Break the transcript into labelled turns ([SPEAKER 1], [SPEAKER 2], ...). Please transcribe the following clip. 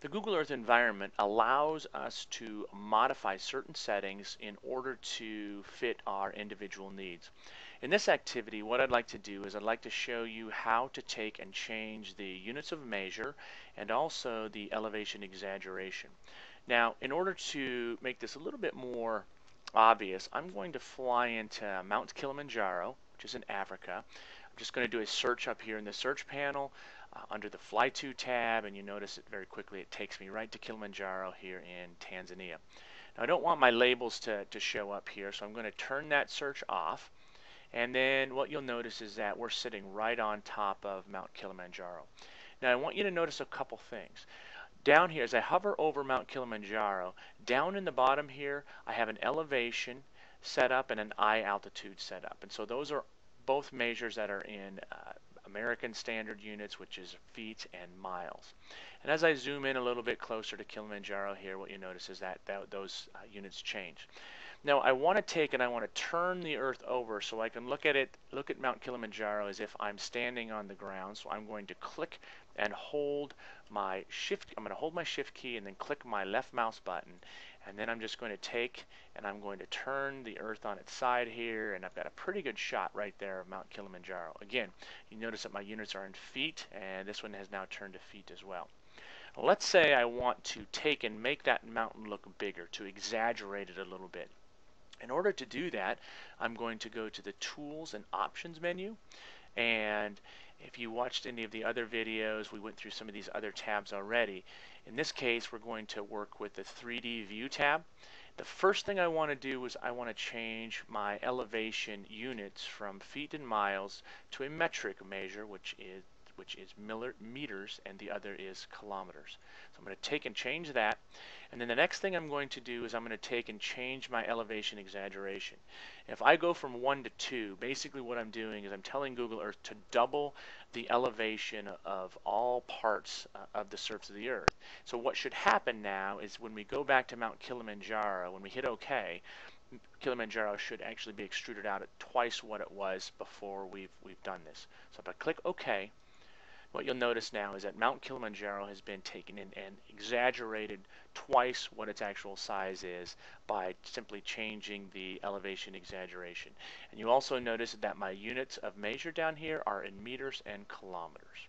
[SPEAKER 1] The Google Earth environment allows us to modify certain settings in order to fit our individual needs. In this activity, what I'd like to do is I'd like to show you how to take and change the units of measure and also the elevation exaggeration. Now, in order to make this a little bit more obvious, I'm going to fly into Mount Kilimanjaro, which is in Africa. I'm just going to do a search up here in the search panel uh, under the Fly To tab, and you notice it very quickly. It takes me right to Kilimanjaro here in Tanzania. Now, I don't want my labels to, to show up here, so I'm going to turn that search off. And then what you'll notice is that we're sitting right on top of Mount Kilimanjaro. Now I want you to notice a couple things. Down here, as I hover over Mount Kilimanjaro, down in the bottom here, I have an elevation set up and an eye altitude set up. And so those are both measures that are in uh, American Standard Units, which is feet and miles. And as I zoom in a little bit closer to Kilimanjaro here, what you notice is that, that those uh, units change. Now I want to take and I want to turn the earth over so I can look at it, look at Mount Kilimanjaro as if I'm standing on the ground. So I'm going to click and hold my shift, I'm going to hold my shift key and then click my left mouse button. And then I'm just going to take and I'm going to turn the earth on its side here and I've got a pretty good shot right there of Mount Kilimanjaro. Again, you notice that my units are in feet and this one has now turned to feet as well. Let's say I want to take and make that mountain look bigger, to exaggerate it a little bit. In order to do that, I'm going to go to the Tools and Options menu. And if you watched any of the other videos, we went through some of these other tabs already. In this case, we're going to work with the 3D View tab. The first thing I want to do is I want to change my elevation units from feet and miles to a metric measure, which is which is meters, and the other is kilometers. So I'm going to take and change that. And then the next thing I'm going to do is I'm going to take and change my elevation exaggeration. If I go from 1 to 2, basically what I'm doing is I'm telling Google Earth to double the elevation of all parts uh, of the surface of the Earth. So what should happen now is when we go back to Mount Kilimanjaro, when we hit OK, Kilimanjaro should actually be extruded out at twice what it was before we've, we've done this. So if I click OK, what you'll notice now is that Mount Kilimanjaro has been taken in and exaggerated twice what its actual size is by simply changing the elevation exaggeration. And you also notice that my units of measure down here are in meters and kilometers.